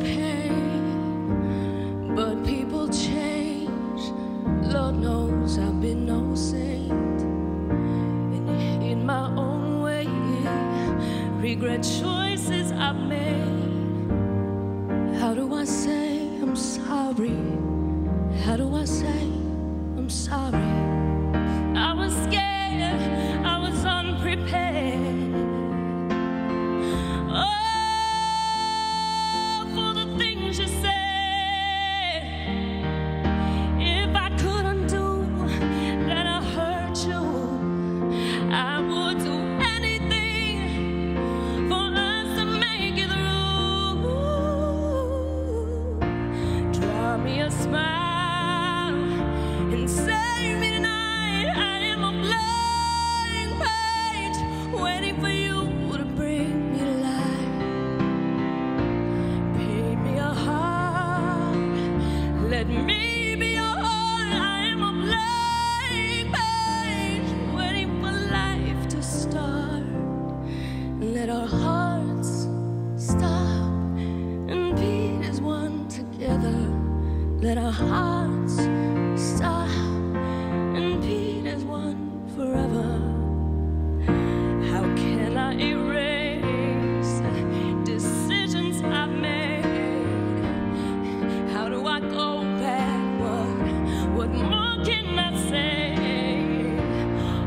pain, but people change. Lord knows I've been no saint, regret choices I've made. How do I say I'm sorry? Let our hearts stop and beat as one forever. How can I erase decisions I've made? How do I go backward? What more can I say?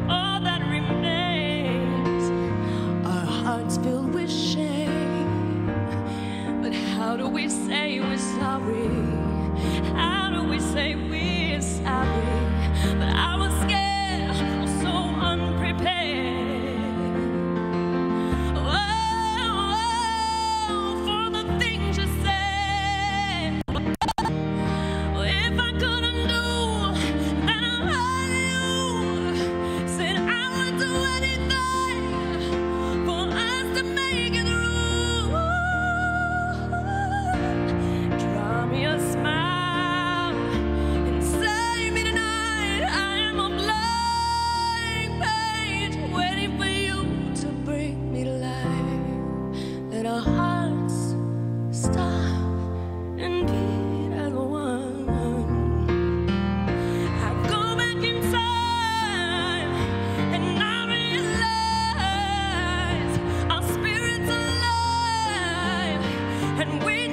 All that remains are hearts filled with shame. But how do we say we're sorry? How do we say we're sorry? But I was and we